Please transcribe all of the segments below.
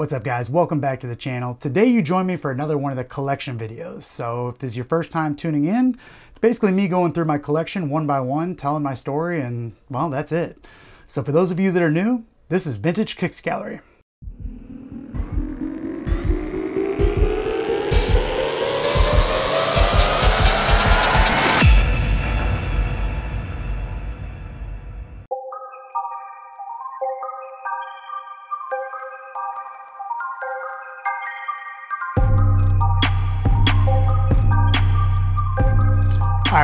What's up guys, welcome back to the channel. Today you join me for another one of the collection videos. So if this is your first time tuning in, it's basically me going through my collection one by one, telling my story, and well, that's it. So for those of you that are new, this is Vintage Kicks Gallery.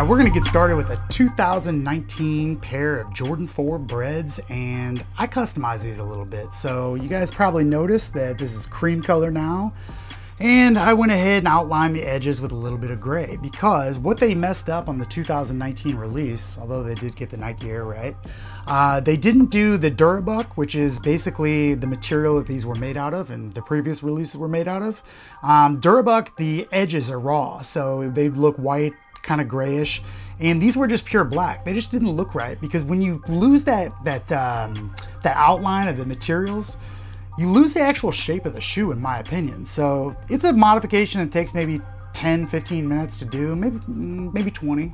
We're gonna get started with a 2019 pair of Jordan 4 Breds and I customized these a little bit. So you guys probably noticed that this is cream color now, and I went ahead and outlined the edges with a little bit of gray because what they messed up on the 2019 release, although they did get the Nike Air right, uh, they didn't do the Durabuck, which is basically the material that these were made out of and the previous releases were made out of. Um, Durabuck, the edges are raw, so they look white kind of grayish. And these were just pure black. They just didn't look right because when you lose that, that, um, that outline of the materials, you lose the actual shape of the shoe in my opinion. So it's a modification that takes maybe 10, 15 minutes to do, maybe, maybe 20.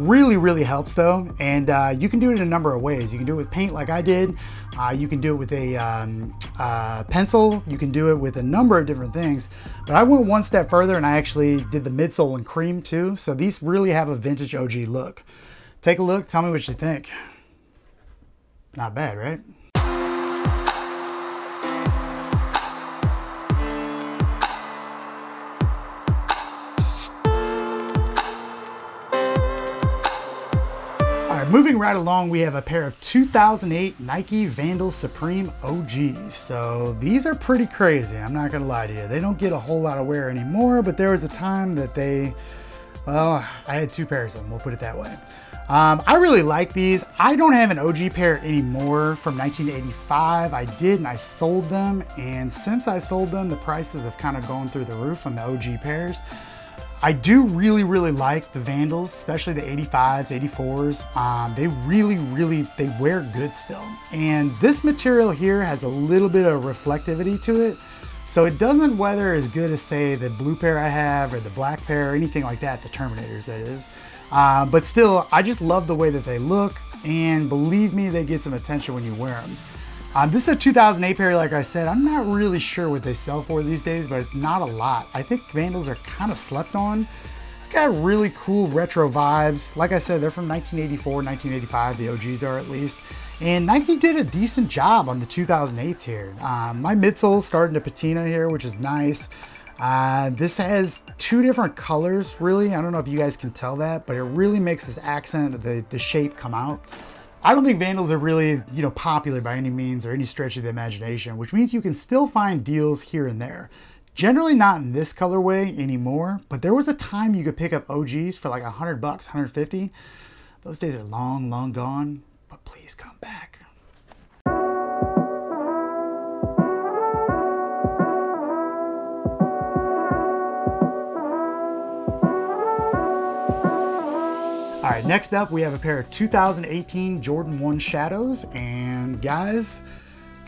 Really, really helps though. And uh, you can do it in a number of ways. You can do it with paint like I did. Uh, you can do it with a um, uh, pencil. You can do it with a number of different things. But I went one step further and I actually did the midsole in cream too. So these really have a vintage OG look. Take a look, tell me what you think. Not bad, right? Moving right along, we have a pair of 2008 Nike Vandal Supreme OGs. So these are pretty crazy, I'm not gonna lie to you. They don't get a whole lot of wear anymore, but there was a time that they, well, I had two pairs of them, we'll put it that way. Um, I really like these. I don't have an OG pair anymore from 1985. I did and I sold them. And since I sold them, the prices have kind of gone through the roof on the OG pairs. I do really, really like the Vandals, especially the 85s, 84s. Um, they really, really, they wear good still. And this material here has a little bit of reflectivity to it. So it doesn't weather as good as say the blue pair I have or the black pair or anything like that, the Terminators that is. Uh, but still, I just love the way that they look and believe me, they get some attention when you wear them. Um, this is a 2008 pair, like I said. I'm not really sure what they sell for these days, but it's not a lot. I think Vandals are kind of slept on. Got really cool retro vibes. Like I said, they're from 1984, 1985, the OGs are at least. And Nike did a decent job on the 2008s here. Um, my midsole starting to patina here, which is nice. Uh, this has two different colors, really. I don't know if you guys can tell that, but it really makes this accent, the, the shape come out. I don't think Vandals are really, you know, popular by any means or any stretch of the imagination, which means you can still find deals here and there. Generally not in this colorway anymore, but there was a time you could pick up OGs for like 100 bucks, 150. Those days are long, long gone, but please come back. All right, next up we have a pair of 2018 Jordan 1 Shadows. And guys,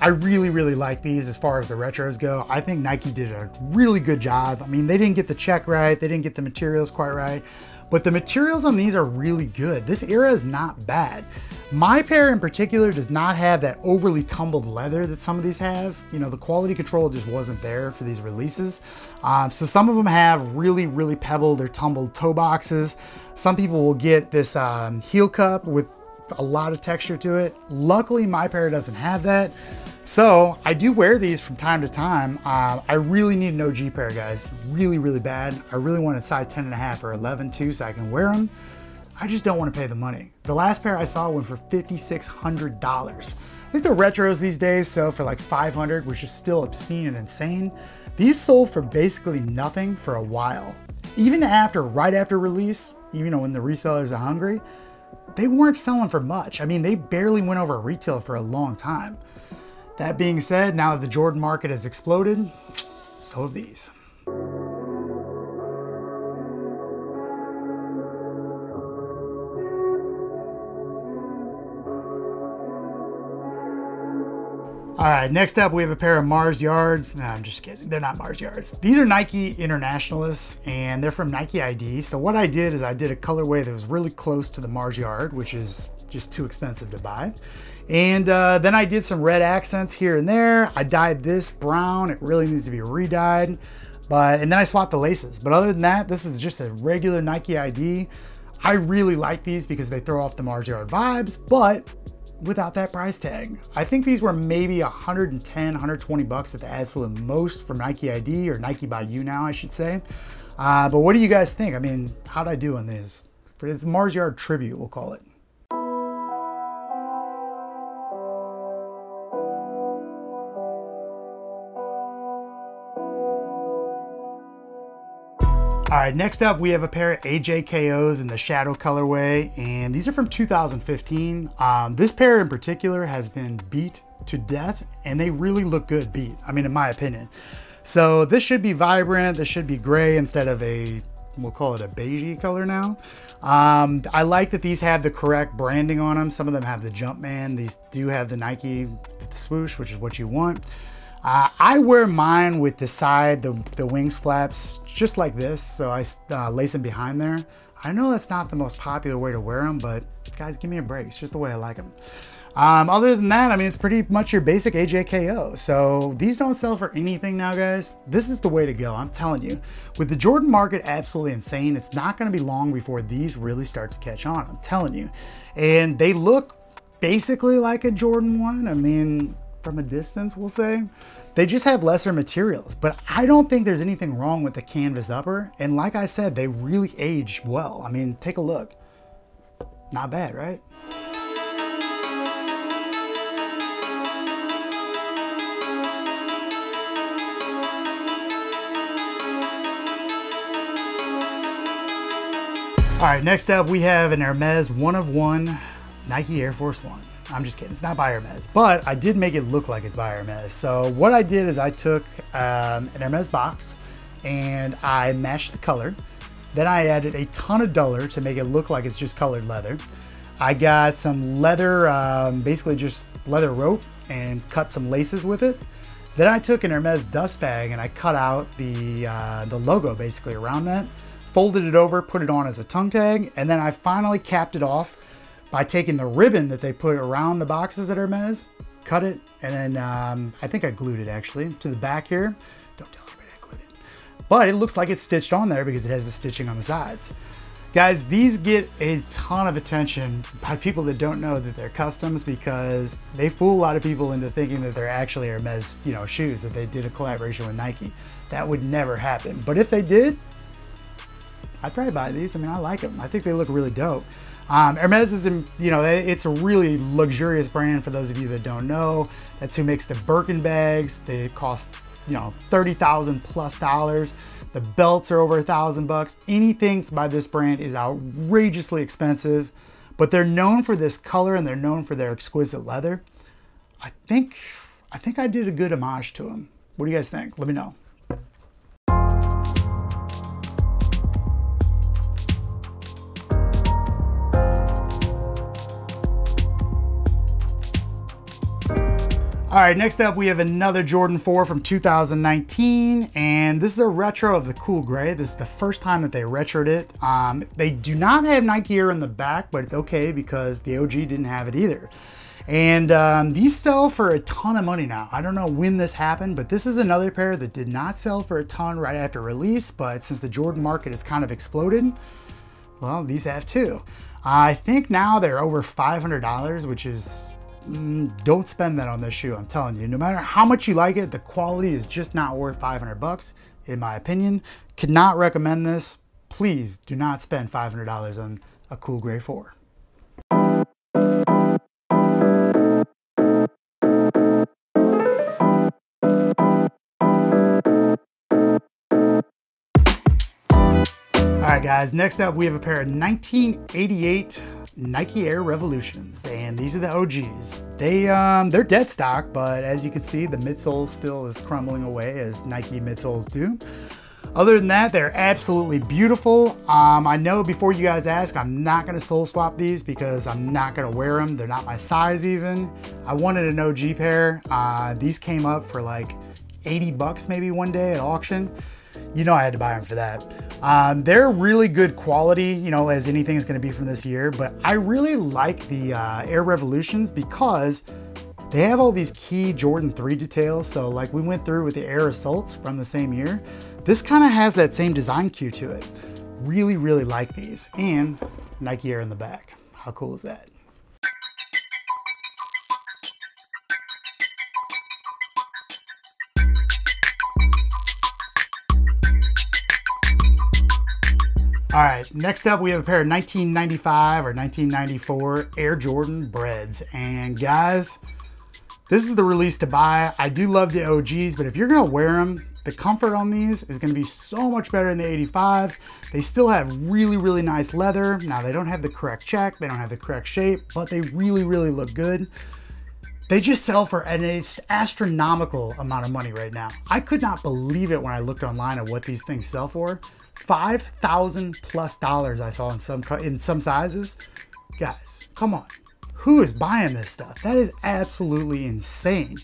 I really, really like these as far as the retros go. I think Nike did a really good job. I mean, they didn't get the check right. They didn't get the materials quite right. But the materials on these are really good. This era is not bad. My pair in particular does not have that overly tumbled leather that some of these have. You know, the quality control just wasn't there for these releases. Um, so some of them have really, really pebbled or tumbled toe boxes. Some people will get this um, heel cup with a lot of texture to it. Luckily, my pair doesn't have that. So I do wear these from time to time. Uh, I really need an OG pair, guys. Really, really bad. I really want a size 10 and a half or 11 too, so I can wear them. I just don't want to pay the money. The last pair I saw went for $5,600. I think the retros these days sell for like 500, which is still obscene and insane. These sold for basically nothing for a while. Even after, right after release, even when the resellers are hungry, they weren't selling for much. I mean, they barely went over retail for a long time. That being said, now that the Jordan market has exploded, so have these. All right, next up we have a pair of Mars Yards. No, I'm just kidding. They're not Mars Yards. These are Nike Internationalists and they're from Nike ID. So what I did is I did a colorway that was really close to the Mars Yard, which is just too expensive to buy. And uh, then I did some red accents here and there. I dyed this brown. It really needs to be re-dyed. But, and then I swapped the laces. But other than that, this is just a regular Nike ID. I really like these because they throw off the Mars Yard vibes, but without that price tag. I think these were maybe 110, 120 bucks at the absolute most from Nike ID or Nike by you now, I should say. Uh, but what do you guys think? I mean, how'd I do on this? For this Mars Yard tribute, we'll call it. All right, next up we have a pair of AJKOs in the Shadow colorway, and these are from 2015. Um, this pair in particular has been beat to death, and they really look good beat, I mean, in my opinion. So this should be vibrant, this should be gray instead of a, we'll call it a beigey color now. Um, I like that these have the correct branding on them. Some of them have the Jumpman, these do have the Nike swoosh, which is what you want. Uh, I wear mine with the side, the, the wings flaps, just like this. So I uh, lace them behind there. I know that's not the most popular way to wear them, but guys, give me a break. It's just the way I like them. Um, other than that, I mean, it's pretty much your basic AJKO. So these don't sell for anything now, guys. This is the way to go, I'm telling you. With the Jordan market absolutely insane, it's not gonna be long before these really start to catch on, I'm telling you. And they look basically like a Jordan 1. I mean, from a distance, we'll say. They just have lesser materials, but I don't think there's anything wrong with the canvas upper. And like I said, they really age well. I mean, take a look. Not bad, right? All right, next up we have an Hermes one of one Nike Air Force One. I'm just kidding, it's not by Hermes, but I did make it look like it's by Hermes. So what I did is I took um, an Hermes box and I matched the color. Then I added a ton of duller to make it look like it's just colored leather. I got some leather, um, basically just leather rope and cut some laces with it. Then I took an Hermes dust bag and I cut out the, uh, the logo basically around that, folded it over, put it on as a tongue tag, and then I finally capped it off by taking the ribbon that they put around the boxes at Hermes, cut it, and then um, I think I glued it actually to the back here. Don't tell everybody I glued it. But it looks like it's stitched on there because it has the stitching on the sides. Guys, these get a ton of attention by people that don't know that they're customs because they fool a lot of people into thinking that they're actually Hermes, you know, shoes, that they did a collaboration with Nike. That would never happen. But if they did, I'd probably buy these. I mean, I like them. I think they look really dope. Um, Hermes is, you know, it's a really luxurious brand for those of you that don't know. That's who makes the Birkin bags. They cost, you know, 30,000 plus dollars. The belts are over a thousand bucks. Anything by this brand is outrageously expensive, but they're known for this color and they're known for their exquisite leather. I think, I think I did a good homage to them. What do you guys think? Let me know. All right, next up we have another Jordan 4 from 2019, and this is a retro of the cool gray. This is the first time that they retroed it. Um, they do not have Nike Air in the back, but it's okay because the OG didn't have it either. And um, these sell for a ton of money now. I don't know when this happened, but this is another pair that did not sell for a ton right after release, but since the Jordan market has kind of exploded, well, these have too. I think now they're over $500, which is Mm, don't spend that on this shoe. I'm telling you, no matter how much you like it, the quality is just not worth 500 bucks, in my opinion. Could not recommend this. Please do not spend $500 on a cool gray 4. All right, guys, next up we have a pair of 1988 Nike Air Revolutions, and these are the OGs. They, um, they're dead stock, but as you can see, the midsole still is crumbling away as Nike midsoles do. Other than that, they're absolutely beautiful. Um, I know before you guys ask, I'm not gonna sole swap these because I'm not gonna wear them. They're not my size even. I wanted an OG pair. Uh, these came up for like 80 bucks maybe one day at auction. You know I had to buy them for that. Um, they're really good quality, you know, as anything is gonna be from this year, but I really like the uh, Air Revolutions because they have all these key Jordan 3 details. So like we went through with the Air Assaults from the same year, this kind of has that same design cue to it. Really, really like these. And Nike Air in the back. How cool is that? All right, next up we have a pair of 1995 or 1994 Air Jordan Breds. And guys, this is the release to buy. I do love the OGs, but if you're gonna wear them, the comfort on these is gonna be so much better than the 85s. They still have really, really nice leather. Now they don't have the correct check, they don't have the correct shape, but they really, really look good. They just sell for an astronomical amount of money right now. I could not believe it when I looked online at what these things sell for. 5,000 plus dollars I saw in some, in some sizes. Guys, come on who is buying this stuff? That is absolutely insane.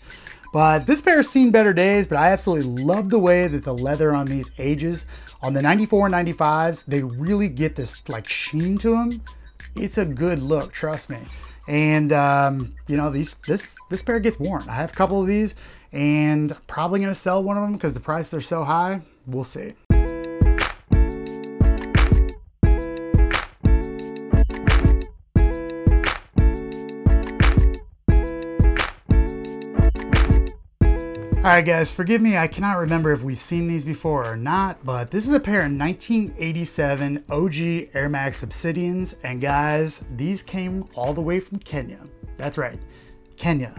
But this pair has seen better days, but I absolutely love the way that the leather on these ages. On the 94 and 95s, they really get this like sheen to them. It's a good look, trust me. And um, you know, these this this pair gets worn. I have a couple of these and probably gonna sell one of them because the prices are so high. We'll see. All right guys, forgive me, I cannot remember if we've seen these before or not, but this is a pair of 1987 OG Air Max Obsidians, and guys, these came all the way from Kenya. That's right, Kenya.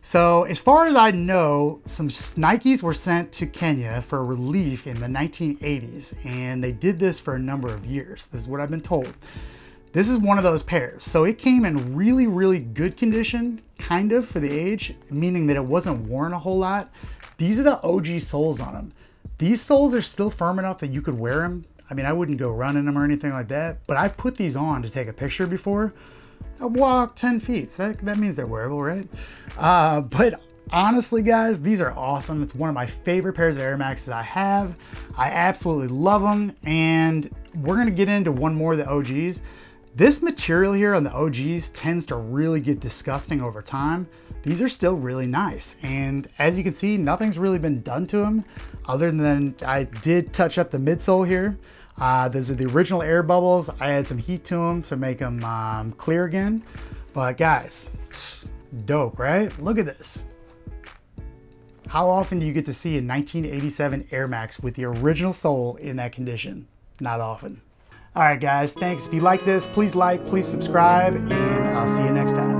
So as far as I know, some Nikes were sent to Kenya for relief in the 1980s, and they did this for a number of years. This is what I've been told. This is one of those pairs. So it came in really, really good condition, kind of for the age, meaning that it wasn't worn a whole lot. These are the OG soles on them. These soles are still firm enough that you could wear them. I mean, I wouldn't go running them or anything like that, but I've put these on to take a picture before. I walked 10 feet, so that, that means they're wearable, right? Uh, but honestly, guys, these are awesome. It's one of my favorite pairs of Air Maxes I have. I absolutely love them, and we're gonna get into one more of the OGs. This material here on the OGs tends to really get disgusting over time. These are still really nice. And as you can see, nothing's really been done to them other than I did touch up the midsole here. Uh, those are the original air bubbles. I added some heat to them to make them um, clear again. But guys, dope, right? Look at this. How often do you get to see a 1987 Air Max with the original sole in that condition? Not often. All right, guys, thanks. If you like this, please like, please subscribe, and I'll see you next time.